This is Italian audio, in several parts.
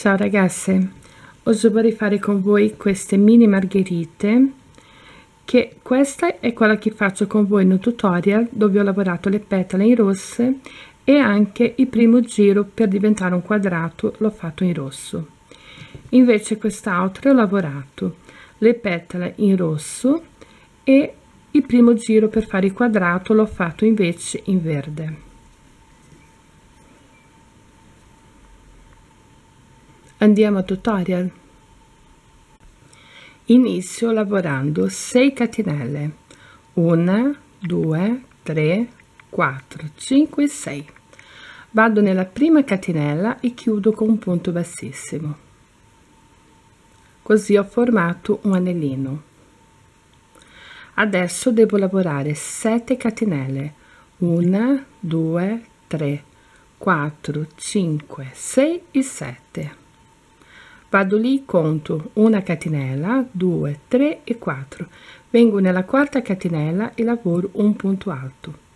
Ciao ragazze, oggi vorrei fare con voi queste mini margherite che questa è quella che faccio con voi nel tutorial dove ho lavorato le petale in rosse e anche il primo giro per diventare un quadrato l'ho fatto in rosso. Invece quest'altro ho lavorato le petale in rosso e il primo giro per fare il quadrato l'ho fatto invece in verde andiamo a tutorial. Inizio lavorando 6 catenelle 1 2 3 4 5 6 vado nella prima catenella e chiudo con un punto bassissimo. Così ho formato un anellino. Adesso devo lavorare 7 catenelle 1 2 3 4 5 6 e 7 vado lì conto una catenella 2 3 e 4 vengo nella quarta catenella e lavoro un punto alto.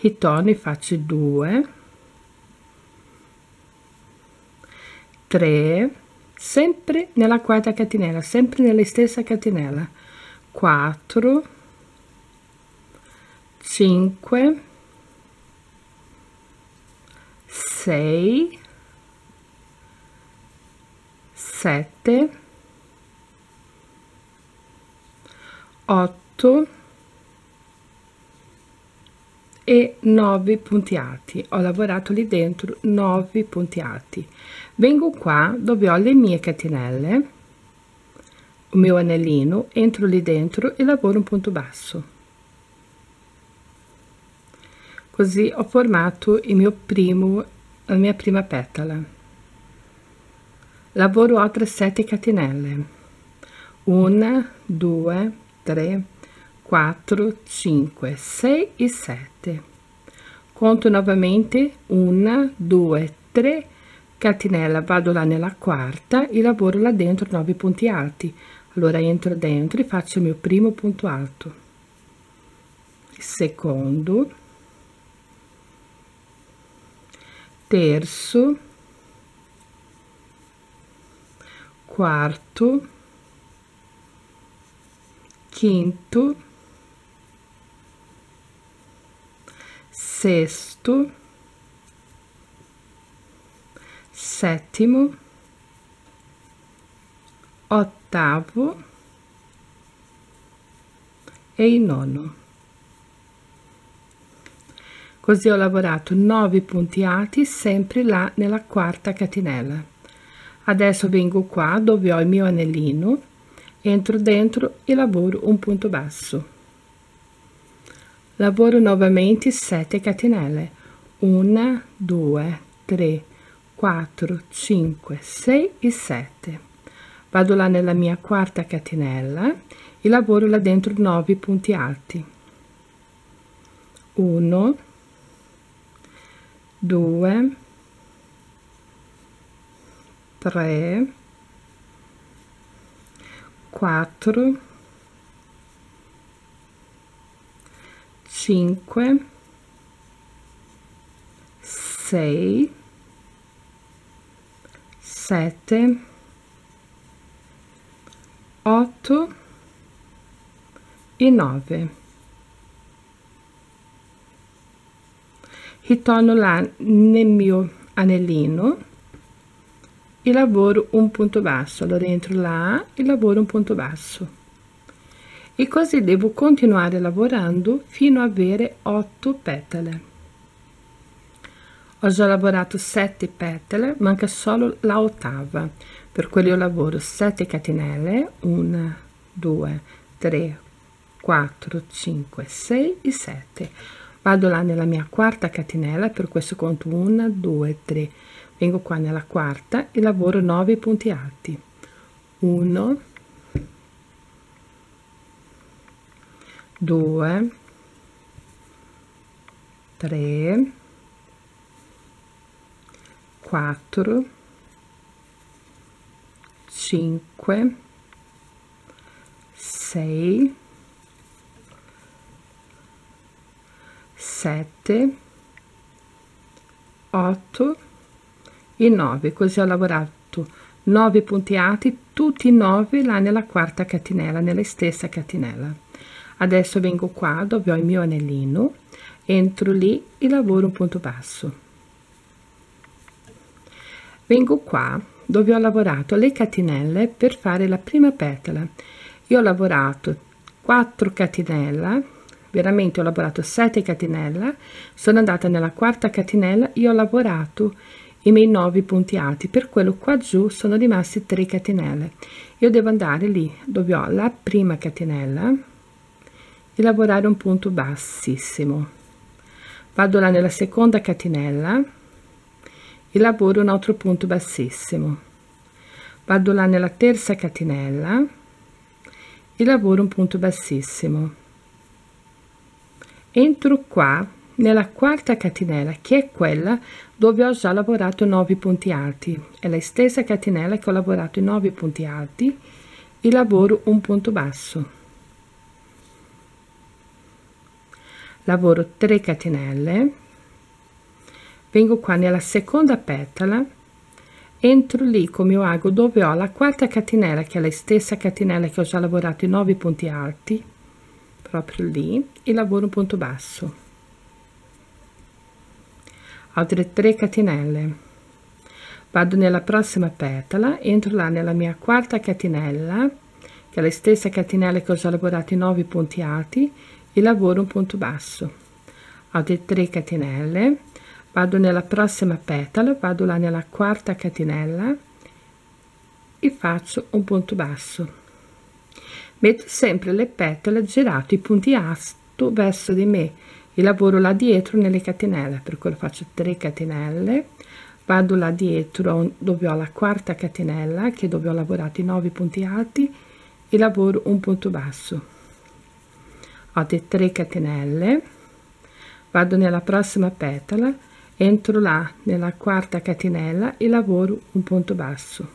Ritorno e faccio 2 3 sempre nella quarta catenella sempre nella stessa catenella 4 5 6 7 8 e 9 punti alti. Ho lavorato lì dentro 9 punti alti. Vengo qua dove ho le mie catenelle il mio anellino entro lì dentro e lavoro un punto basso. Così ho formato il mio primo la mia prima petala. Lavoro altre 7 catenelle. 1 2 3 4 5 6 e 7 conto nuovamente 1 2 3 catenella. Vado là nella quarta e lavoro là dentro 9 punti alti. Allora entro dentro e faccio il mio primo punto alto. Secondo terço, quarto, quinto, sexto, sétimo, oitavo e nono. Così ho lavorato 9 punti alti sempre là nella quarta catenella adesso vengo qua dove ho il mio anellino entro dentro e lavoro un punto basso. Lavoro nuovamente 7 catenelle 1 2 3 4 5 6 e 7 vado là nella mia quarta catenella e lavoro là dentro 9 punti alti. 1 2 3 4 5 6 7 8 e 9 ritorno là nel mio anellino e lavoro un punto basso allora entro là e lavoro un punto basso. E così devo continuare lavorando fino a avere 8 petale ho già lavorato 7 petale manca solo la ottava. Per quello lavoro 7 catenelle 1 2 3 4 5 6 e 7 vado là nella mia quarta catenella per questo conto 1 2 3 vengo qua nella quarta e lavoro 9 punti alti. 1 2 3 4 5 6 7 8 e 9 così ho lavorato 9 punti alti tutti 9 là nella quarta catenella nella stessa catenella adesso vengo qua dove ho il mio anellino entro lì e lavoro un punto basso. Vengo qua dove ho lavorato le catenelle per fare la prima petala. Io ho lavorato 4 catenella veramente ho lavorato 7 catenella sono andata nella quarta catenella io ho lavorato i miei 9 punti alti per quello qua giù sono rimasti 3 catenelle io devo andare lì dove ho la prima catenella e lavorare un punto bassissimo. Vado là nella seconda catenella e lavoro un altro punto bassissimo. Vado là nella terza catenella e lavoro un punto bassissimo entro qua nella quarta catenella che è quella dove ho già lavorato 9 punti alti. È la stessa catenella che ho lavorato i 9 punti alti. E lavoro un punto basso. Lavoro 3 catenelle vengo qua nella seconda petala. Entro lì come mio ago dove ho la quarta catenella che è la stessa catenella che ho già lavorato i 9 punti alti proprio lì e lavoro un punto basso. Altre 3 catenelle vado nella prossima petala entro là nella mia quarta catenella che è la stessa catenella che ho già lavorato i 9 punti alti e lavoro un punto basso. Altre 3 catenelle vado nella prossima petala vado là nella quarta catenella e faccio un punto basso metto sempre le petale girato i punti asto verso di me. E lavoro là dietro nelle catenelle per quello faccio 3 catenelle. Vado là dietro dove ho la quarta catenella che dove ho lavorato i 9 punti alti e lavoro un punto basso. Fate 3 catenelle. Vado nella prossima petala entro là nella quarta catenella e lavoro un punto basso.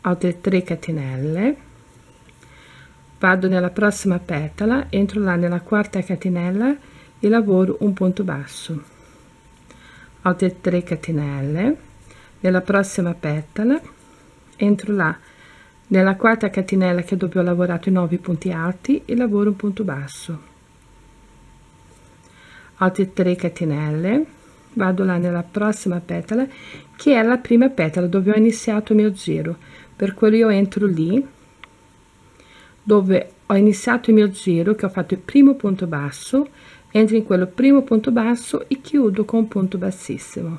Altre 3 catenelle vado nella prossima petala entro là nella quarta catenella e lavoro un punto basso. Altre 3 catenelle nella prossima petala entro là nella quarta catenella che dove ho lavorato i 9 punti alti e lavoro un punto basso. Altre 3 catenelle vado là nella prossima petala che è la prima petala dove ho iniziato il mio giro. Per quello io entro lì dove ho iniziato il mio giro che ho fatto il primo punto basso entro in quello primo punto basso e chiudo con un punto bassissimo.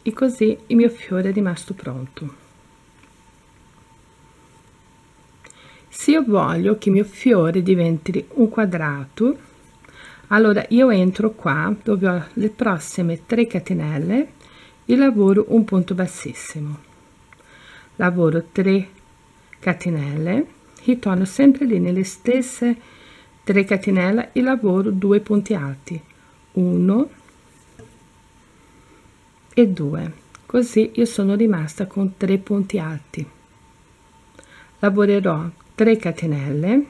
E così il mio fiore è rimasto pronto. Se io voglio che il mio fiore diventi un quadrato allora io entro qua dove ho le prossime 3 catenelle e lavoro un punto bassissimo. Lavoro 3 catenelle e torno sempre lì nelle stesse 3 catenelle e lavoro 2 punti alti. 1 e 2 così io sono rimasta con 3 punti alti. Lavorerò 3 catenelle.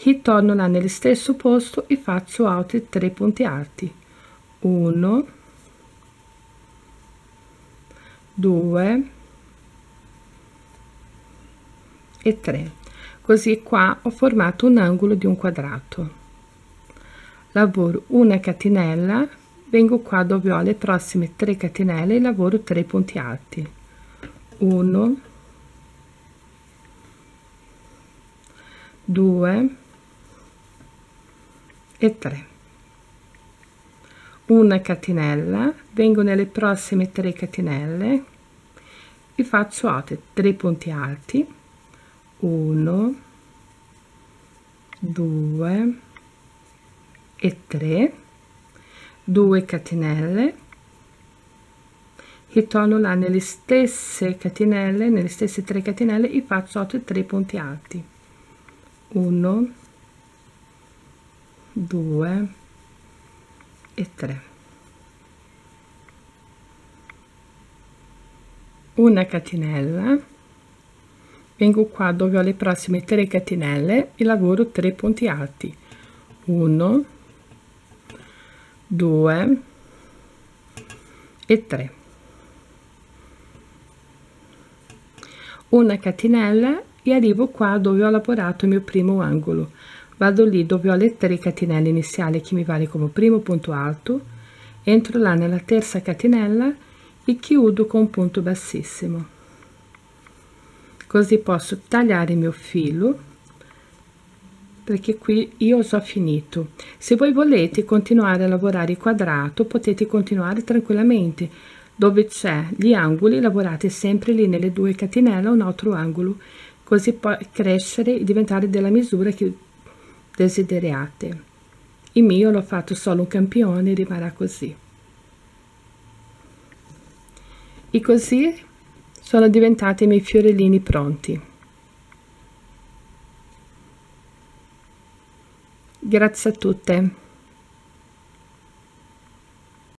Ritorno là nello stesso posto e faccio altri 3 punti alti. 1 2 e 3 così qua ho formato un angolo di un quadrato. Lavoro una catenella vengo qua dove ho le prossime 3 catenelle e lavoro 3 punti alti. 1 2 e 3 una catenella vengo nelle prossime 3 catenelle e faccio altre 3 punti alti 1 2 e 3 2 catenelle. Ritorno là nelle stesse catenelle nelle stesse 3 catenelle e faccio altri 3 punti alti. 1 2 e 3 una catenella vengo qua dove ho le prossime 3 catenelle e lavoro 3 punti alti. 1 2 e 3 una catenella e arrivo qua dove ho lavorato il mio primo angolo. Vado lì dove ho le tre catenelle iniziali che mi vale come primo punto alto. Entro là nella terza catenella e chiudo con un punto bassissimo così posso tagliare il mio filo perché qui io ho finito. Se voi volete continuare a lavorare il quadrato potete continuare tranquillamente. Dove c'è gli angoli lavorate sempre lì nelle due catenelle un altro angolo così può crescere e diventare della misura che desideriate il mio l'ho fatto solo un campione rimarrà così. E così sono diventati i miei fiorellini pronti. Grazie a tutte